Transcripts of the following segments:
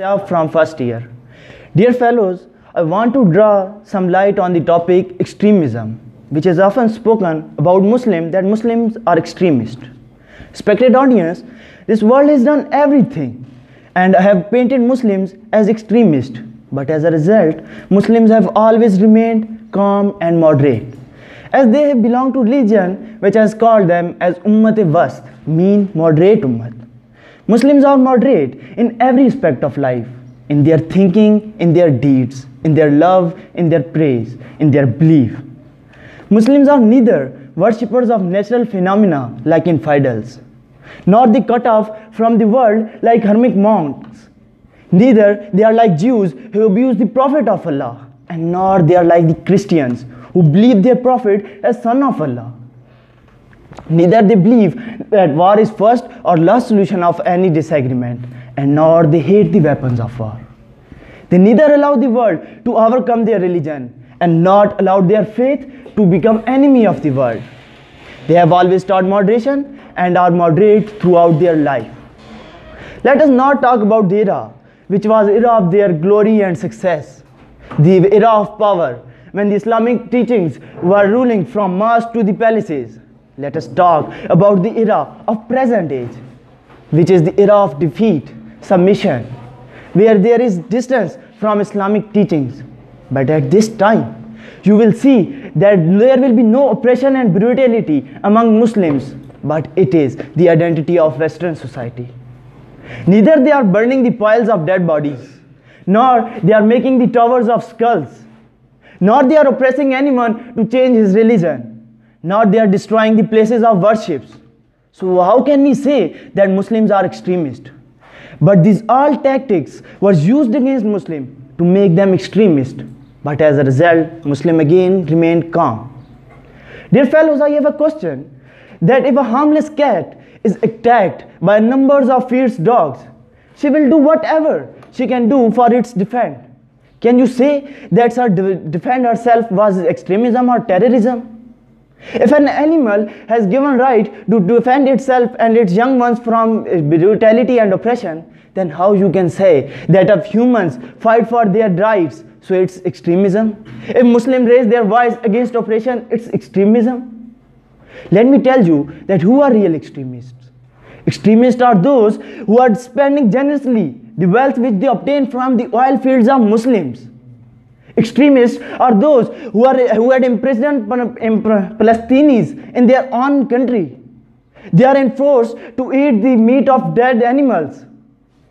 Self from first year. Dear fellows, I want to draw some light on the topic extremism, which is often spoken about Muslims that Muslims are extremists. Respected audience, this world has done everything and I have painted Muslims as extremists, but as a result, Muslims have always remained calm and moderate. As they have belonged to religion which has called them as Ummat-e-Wast, mean moderate Ummat. Muslims are moderate in every aspect of life, in their thinking, in their deeds, in their love, in their praise, in their belief. Muslims are neither worshippers of natural phenomena like infidels, nor they cut off from the world like hermit monks. Neither they are like Jews who abuse the Prophet of Allah, and nor they are like the Christians who believe their Prophet as Son of Allah. Neither they believe that war is first or last solution of any disagreement, and nor they hate the weapons of war. They neither allow the world to overcome their religion and not allow their faith to become enemy of the world. They have always taught moderation and are moderate throughout their life. Let us not talk about the era, which was era of their glory and success, the era of power, when the Islamic teachings were ruling from mosques to the palaces. Let us talk about the era of present age, which is the era of defeat, submission, where there is distance from Islamic teachings. But at this time, you will see that there will be no oppression and brutality among Muslims, but it is the identity of Western society. Neither they are burning the piles of dead bodies, nor they are making the towers of skulls, nor they are oppressing anyone to change his religion, nor they are destroying the places of worships. So how can we say that Muslims are extremist? But these all tactics were used against Muslim to make them extremist. But as a result, Muslim again remained calm. Dear fellows, I have a question. That if a harmless cat is attacked by numbers of fierce dogs, she will do whatever she can do for its defense. Can you say that her defend herself was extremism or terrorism? If an animal has given right to defend itself and its young ones from brutality and oppression, then how you can say that if humans fight for their rights, so it's extremism? If Muslims raise their voice against oppression, it's extremism? Let me tell you that who are real extremists? Extremists are those who are spending generously the wealth which they obtain from the oil fields of Muslims. Extremists are those who, are, who had imprisoned Palestinians in their own country. They are enforced to eat the meat of dead animals.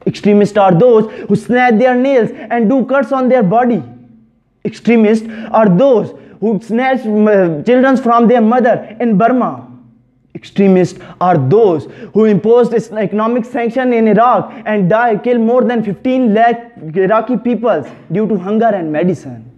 Extremists are those who snatch their nails and do cuts on their body. Extremists are those who snatch uh, children from their mother in Burma. Extremists are those who imposed economic sanction in Iraq and die, kill more than 15 lakh Iraqi peoples due to hunger and medicine.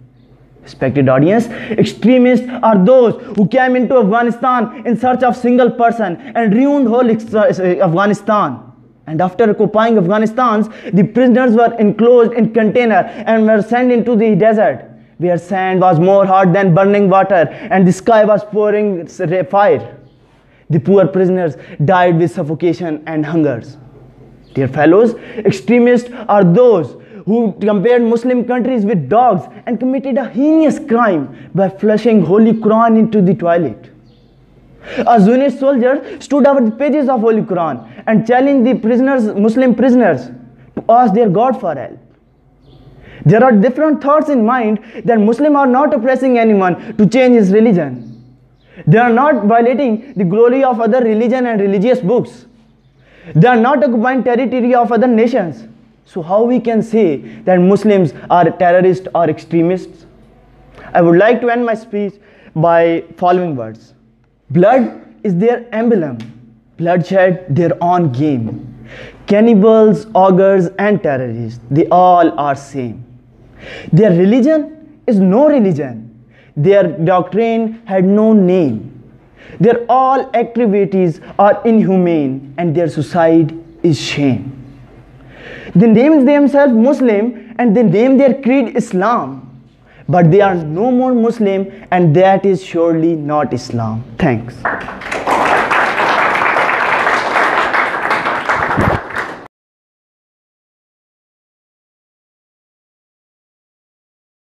Respected audience, extremists are those who came into Afghanistan in search of single person and ruined whole Afghanistan. And after occupying Afghanistan, the prisoners were enclosed in container and were sent into the desert, where sand was more hot than burning water and the sky was pouring fire. The poor prisoners died with suffocation and hungers. Dear fellows, extremists are those who compared Muslim countries with dogs and committed a heinous crime by flushing Holy Quran into the toilet. A Zionist soldier stood over the pages of Holy Quran and challenged the prisoners, Muslim prisoners, to ask their God for help. There are different thoughts in mind that Muslims are not oppressing anyone to change his religion. They are not violating the glory of other religion and religious books. They are not occupying territory of other nations. So how we can say that Muslims are terrorists or extremists? I would like to end my speech by following words. Blood is their emblem. Bloodshed their own game. Cannibals, augurs and terrorists, they all are same. Their religion is no religion. Their doctrine had no name. Their all activities are inhumane and their suicide is shame. They name themselves Muslim and they name their creed Islam. But they are no more Muslim and that is surely not Islam. Thanks.